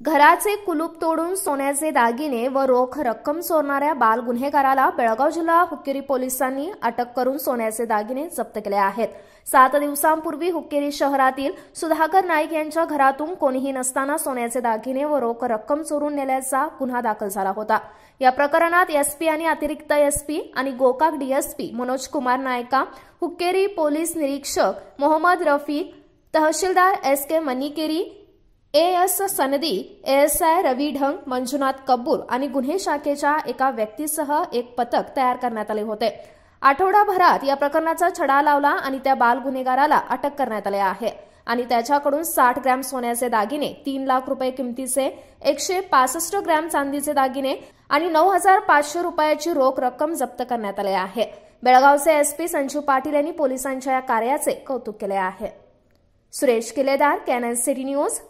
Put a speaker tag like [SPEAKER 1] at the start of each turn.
[SPEAKER 1] घराचे कुलूप तोडून सोन्याचे दागिने व रोख रक्कम चोरणाऱ्या बाल गुन्हेगाराला बेळगाव जिल्हा हुक्केरी पोलिसांनी अटक करून सोन्याचे दागिने जप्त केले आहेत. सात दिवसांपूर्वी हुक्केरी शहरातील सुधाकर नाईक यांच्या घरातून कोणीही नसताना सोन्याचे दागिने व रोख रक्कम चोरून नेल्याचा गुन्हा दाखल झाला होता. या प्रकरणात एसपी आणि अतिरिक्त एसपी आणि गोकाक डीएसपी मनोज कुमार नायका हुक्केरी पोलीस निरीक्षक Mohammed Rafi tehsildar S K Manikeri S Sanadi ASI Ravi Dhang Manjunath Kabbur आणि गुन्हे शाखेच्या एका व्यक्तीसह एक पथक तयार करण्यात आले होते. आठवडाभरात या प्रकरणाचा छडा लावला आणि त्या बाल गुन्हेगाराला अटक करण्यात आले आहे. आणि त्याच्याकडून साठ ग्रॅम सोन्याचे दागिने तीन लाख रुपये किमतीचे एकशे पासष्ट ग्रॅम चांदीचे दागिने आणि नऊ हजार पाचशे रुपयाची रोख रक्कम जप्त करण्यात आली आहे. बेळगावचे एसपी संजीव पाटील यांनी पोलिसांच्या या कार्याचे कौतुक केले आहे. Suresh Kiledar Canon City News